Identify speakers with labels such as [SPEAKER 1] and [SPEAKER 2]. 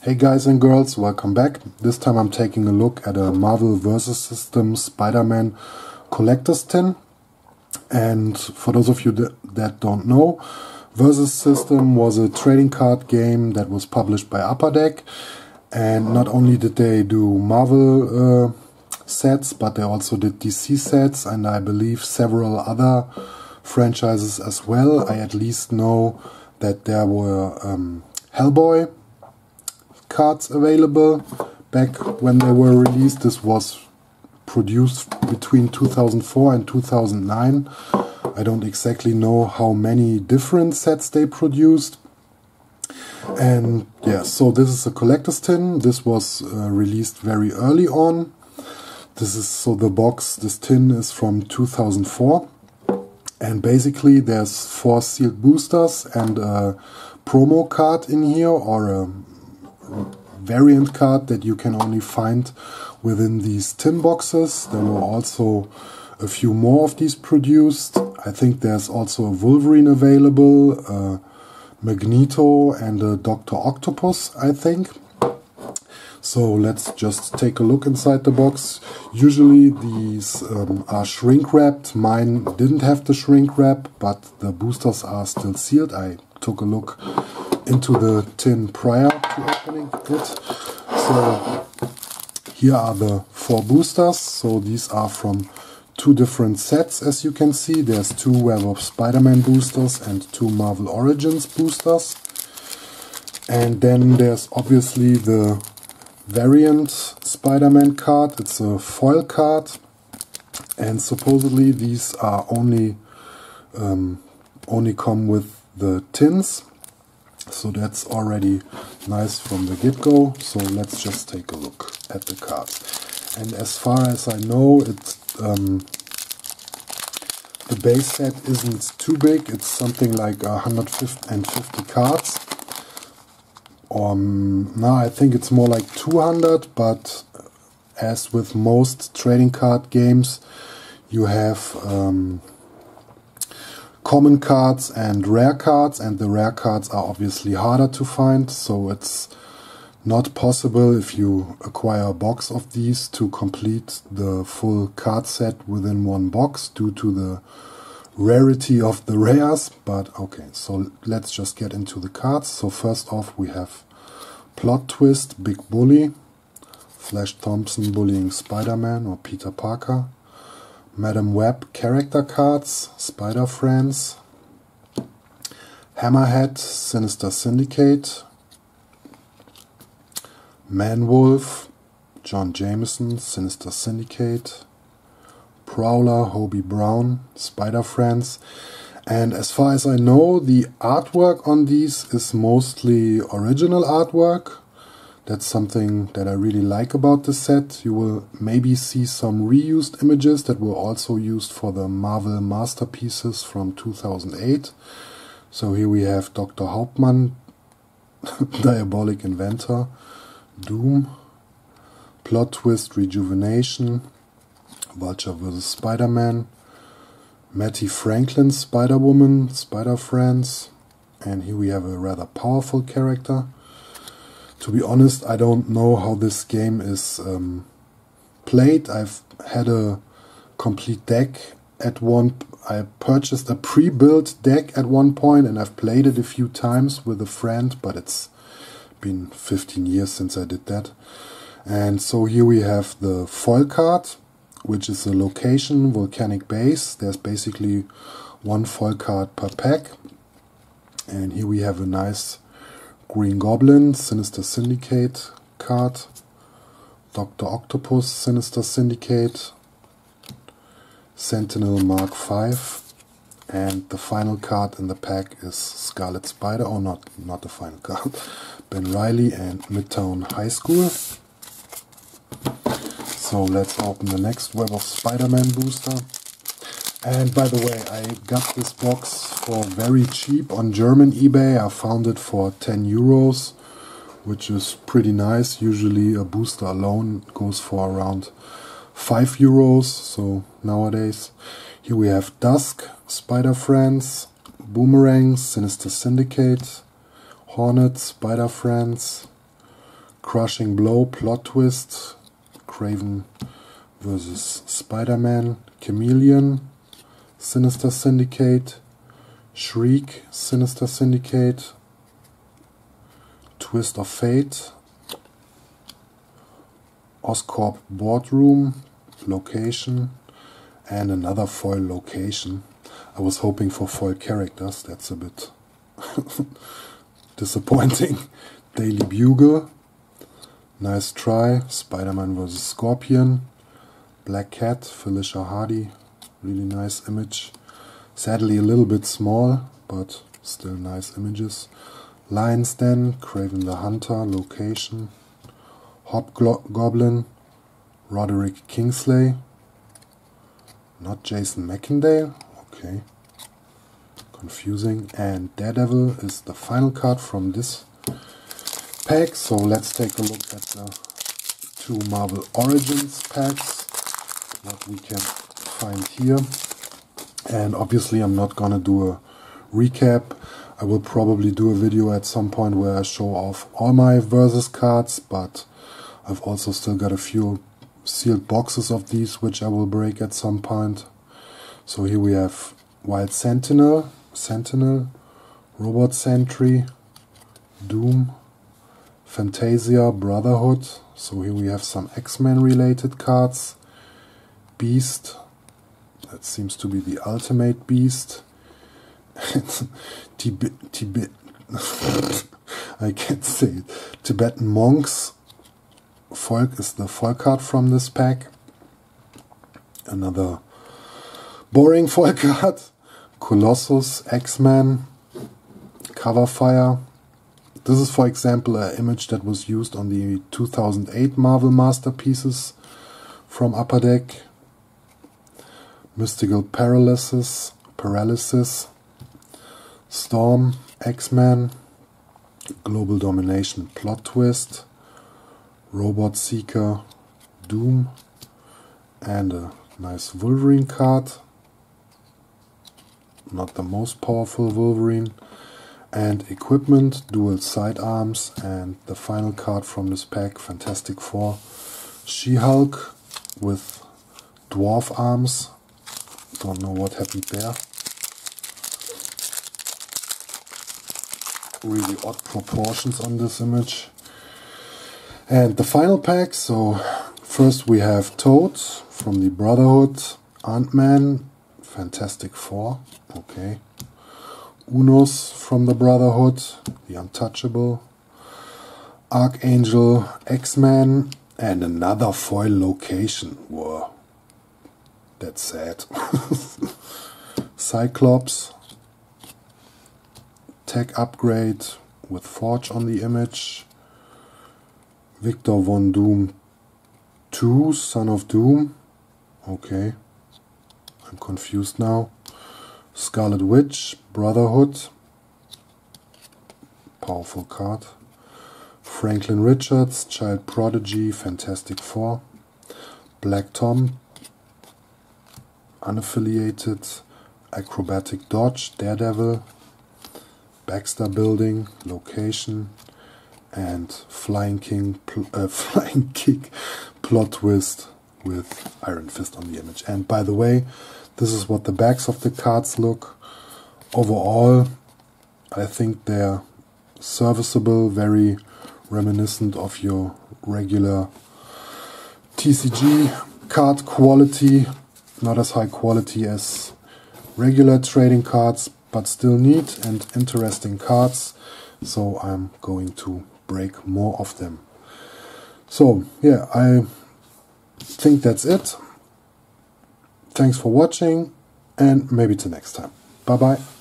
[SPEAKER 1] Hey guys and girls, welcome back. This time I'm taking a look at a Marvel vs. System Spider-Man collector's tin. And for those of you that, don't know, Versus System was a trading card game that was published by Upper Deck. And not only did they do Marvel uh, sets, but they also did DC sets and I believe several other franchises as well. I at least know that there were um, Hellboy cards available back when they were released. This was produced between 2004 and 2009. I don't exactly know how many different sets they produced. And yeah, so this is a collector's tin. This was uh, released very early on. This is so the box, this tin is from 2004. And basically there's four sealed boosters and a promo card in here or a variant card that you can only find within these tin boxes. There were also a few more of these produced. I think there's also a Wolverine available, a Magneto and a Dr. Octopus, I think. So let's just take a look inside the box. Usually these um, are shrink wrapped. Mine didn't have the shrink wrap, but the boosters are still sealed. I took a look into the tin prior to opening it. So here are the four boosters. So these are from two different sets as you can see. There's two Web of Spider-Man boosters and two Marvel Origins boosters. And then there's obviously the variant Spider-Man card. It's a foil card. And supposedly these are only um, only come with the tins. So that's already nice from the get-go. So let's just take a look at the cards. And as far as I know, it's um, the base set isn't too big. It's something like 150 cards. Um, no, I think it's more like 200, but as with most trading card games, you have um, common cards and rare cards, and the rare cards are obviously harder to find, so it's not possible if you acquire a box of these to complete the full card set within one box due to the rarity of the rares, but okay, so let's just get into the cards. So first off we have Plot Twist, Big Bully, Flash Thompson bullying Spider-Man or Peter Parker, Madam Web character cards, Spider Friends, Hammerhead, Sinister Syndicate, Manwolf, John Jameson, Sinister Syndicate, Prowler, Hobie Brown, Spider Friends. And as far as I know, the artwork on these is mostly original artwork. That's something that I really like about the set. You will maybe see some reused images that were also used for the Marvel Masterpieces from 2008. So here we have Dr. Hauptmann, Diabolic Inventor, Doom, Plot Twist Rejuvenation, Vulture vs. Spider-Man, Mattie Franklin Spider-Woman, Spider-Friends, and here we have a rather powerful character. To be honest, I don't know how this game is um, played. I've had a complete deck at one I purchased a pre-built deck at one point and I've played it a few times with a friend, but it's been 15 years since I did that. And so here we have the foil card, which is a location volcanic base. There's basically one foil card per pack. And here we have a nice Green Goblin, Sinister Syndicate card, Dr. Octopus, Sinister Syndicate, Sentinel Mark V, and the final card in the pack is Scarlet Spider, or not, not the final card, Ben Riley and Midtown High School. So let's open the next Web of Spider-Man booster. And by the way, I got this box for very cheap on German eBay. I found it for 10 euros, which is pretty nice. Usually a booster alone goes for around 5 euros. So nowadays, here we have Dusk, Spider Friends, Boomerang, Sinister Syndicate, Hornet, Spider Friends, Crushing Blow, Plot Twist, Kraven versus Spider-Man, Chameleon, Sinister Syndicate, Shriek, Sinister Syndicate, Twist of Fate, Oscorp Boardroom, Location, and another foil location. I was hoping for foil characters, that's a bit disappointing. Daily Bugle, nice try. Spider Man vs. Scorpion, Black Cat, Felicia Hardy, really nice image. Sadly, a little bit small, but still nice images. Lion's Den, Kraven the Hunter, Location, Hobgoblin, Roderick Kingsley, not Jason Macendale, okay, confusing, and Daredevil is the final card from this pack, so let's take a look at the two Marvel Origins packs, what we can find here, and obviously I'm not gonna do a recap, I will probably do a video at some point where I show off all my Versus cards, but I've also still got a few sealed boxes of these which I will break at some point. So here we have Wild Sentinel, Sentinel, Robot Sentry, Doom, Fantasia, Brotherhood. So here we have some X-Men related cards. Beast, that seems to be the ultimate beast. Tibet, Tibet, I can't say it. Tibetan monks. Foil is the foil card from this pack. Another boring foil card. Colossus, X-Men, Cover Fire. This is, for example, an image that was used on the 2008 Marvel Masterpieces from Upper Deck. Mystical Paralysis, Paralysis, Storm, X-Men, Global Domination Plot Twist, Robot Seeker, Doom, and a nice Wolverine card. Not the most powerful Wolverine. And equipment, dual sidearms, and the final card from this pack, Fantastic Four, She-Hulk with dwarf arms. Don't know what happened there. really odd proportions on this image. And the final pack, so first we have Toad from the Brotherhood, Ant-Man, Fantastic Four, okay. Unus from the Brotherhood, the Untouchable, Archangel, X-Man, and another foil location. Whoa, that's sad. Cyclops, tech upgrade with Forge on the image. Victor Von Doom 2, Son of Doom. Okay. I'm confused now. Scarlet Witch, Brotherhood. Powerful card. Franklin Richards, Child Prodigy, Fantastic Four. Black Tom, unaffiliated. Acrobatic Dodge, Daredevil, Baxter Building, location, and Flying King, uh, Flying Kick plot twist with Iron Fist on the image. And by the way, this is what the backs of the cards look. Overall, I think they're serviceable, very reminiscent of your regular TCG card quality. Not as high quality as regular trading cards, but still neat and interesting cards. So I'm going to break more of them. So yeah, I think that's it. Thanks for watching and maybe till next time. Bye bye.